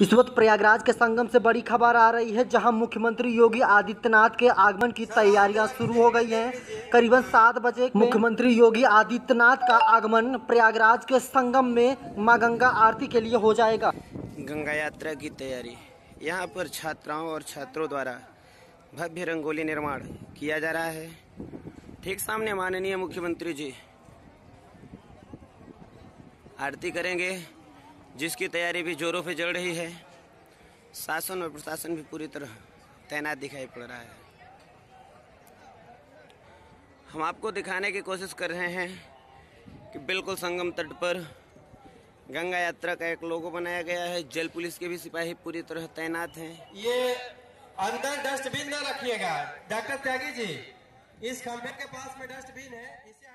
इस वक्त प्रयागराज के संगम से बड़ी खबर आ रही है, जहाँ मुख्यमंत्री योगी आदित्यनाथ के आगमन की तैयारियाँ शुरू हो गई हैं। करीबन सात बजे मुख्यमंत्री योगी आदित्यनाथ का आगमन प्रयागराज के संगम में माँ गंगा आरती के लिए हो जाएगा। गंगा यात्रा की तैयारी। यहाँ पर छात्राओं और छात्रों द्वारा भव्य रंगोली निर्माण किया जा रहा है। ठीक सामने माननीय मुख्यमंत्री जी, आरती करेंगे। जिसकी तैयारी भी जोरों पे चल रही है, शासन और प्रशासन भी पूरी तरह तैनात दिखाई पड़ रहा है। हम आपको दिखाने की कोशिश कर रहे हैं कि बिल्कुल संगम तट पर गंगा यात्रा का एक लोगो बनाया गया है। जल पुलिस के भी सिपाही पूरी तरह तैनात हैं। ये अंदर डस्टबिन न रखिएगा। डॉक्टर त्यागी जी, इस खंभे के पास में डस्टबिन है, इसे